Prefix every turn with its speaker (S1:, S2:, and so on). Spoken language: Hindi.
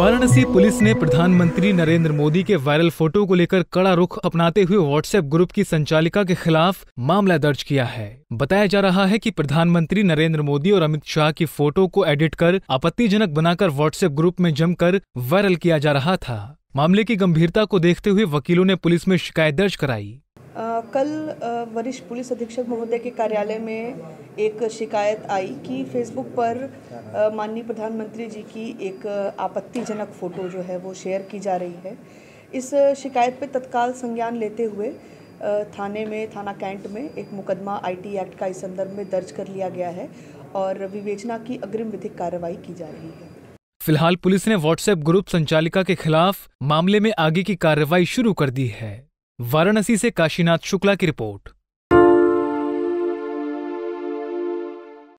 S1: वाराणसी पुलिस ने प्रधानमंत्री नरेंद्र मोदी के वायरल फ़ोटो को लेकर कड़ा रुख अपनाते हुए व्हाट्सएप ग्रुप की संचालिका के खिलाफ मामला दर्ज किया है। बताया जा रहा है कि प्रधानमंत्री नरेंद्र मोदी और अमित शाह की फ़ोटो को एडिट कर आपत्तिजनक बनाकर व्हाट्सएप ग्रुप में जमकर वायरल किया जा रहा था। मामले की गंभीरता को देखते हुए वकीलों ने पुलिस में शिकायत दर्ज कराई।
S2: आ, कल वरिष्ठ पुलिस अधीक्षक महोदय के कार्यालय में एक शिकायत आई कि फेसबुक पर माननीय प्रधानमंत्री जी की एक आपत्तिजनक फ़ोटो जो है वो शेयर की जा रही है। इस शिकायत पे तत्काल संज्ञान लेते हुए थाने में, थाना कैंट में एक मुकदमा आईटी एक्ट का इस संदर्भ में दर्ज कर लिया गया है और विवेचना की अग्रिम विधिक कार्रवाई की जा रही है।
S1: फ़िलहाल पुलिस ने व्हाट्सएप ग्रुप संचालिका के खिलाफ मामले में आगे की कार्रवाई शुरू कर दी है। वाराणसी से काशीनाथ शुक्ला की रिपोर्ट।